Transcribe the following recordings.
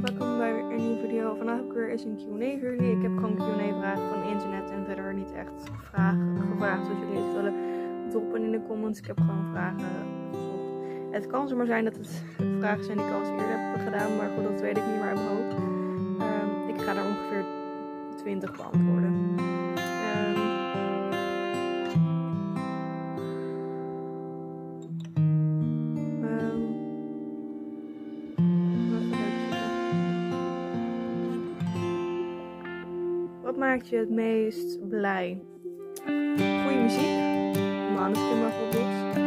welkom bij een nieuwe video. Vandaag heb ik weer eens een Q&A voor jullie. Ik heb gewoon Q&A vragen van internet en verder niet echt vragen gevraagd zoals jullie het willen droppen in de comments. Ik heb gewoon vragen gezocht. Het kan zomaar zijn dat het vragen zijn die ik al eens eerder heb gedaan, maar goed, dat weet ik niet meer uit. Ehm, ik ga er ongeveer 20 beantwoorden. Wat maakt je het meest blij? Goede muziek, Maneskin bijvoorbeeld.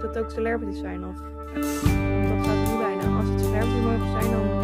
Dat ook celebrities zijn? Of? Dat staat er niet bij. Nou, als het celebrities mogen zijn, dan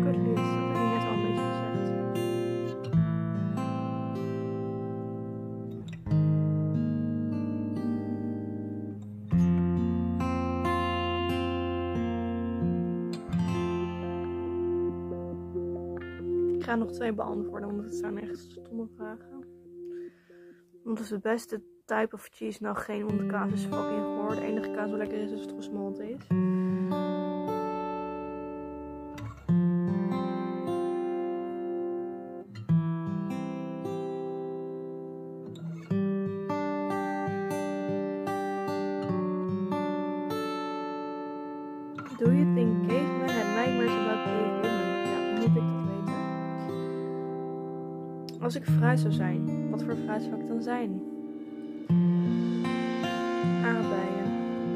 Dat heb ik net al beetje gezegd. Ik ga nog twee beantwoorden, want het zijn echt stomme vragen. Wat is de beste type of cheese? Nou, geen, want de kaas is fucking goor. De enige kaas wat lekker is, is als het gesmolten is. Do you think cavemen had nightmares about cave women? Ja, moet ik dat weten? Als ik fruit zou zijn, wat voor fruit zou ik dan zijn? Aardbeien.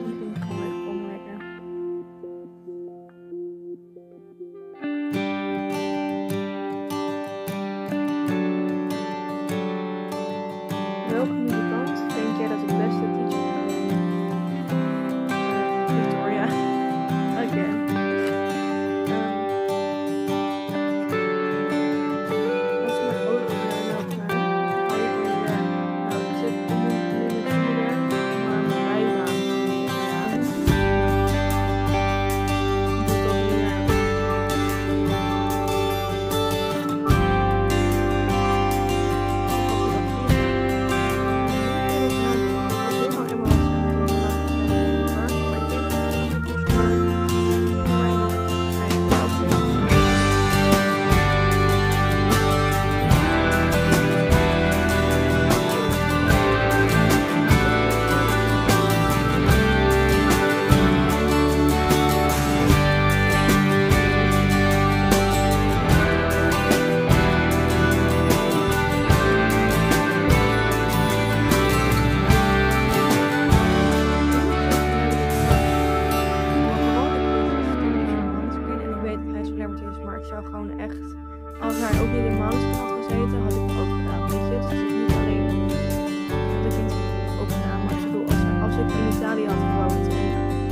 Die vind ik gewoon echt onlekker. Welke muzikant denk jij dat het beste teacher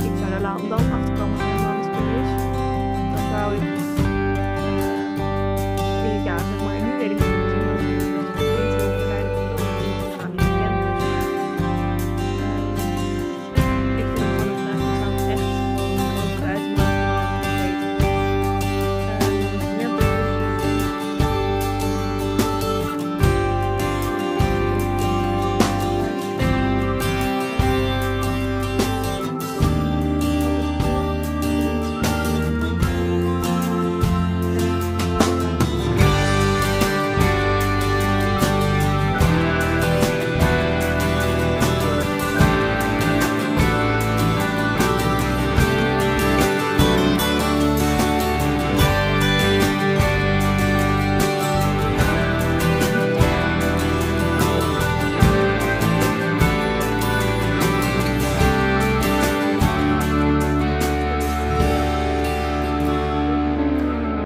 ik zou daar dan achterkomen waar oh, het is. Dat zou ik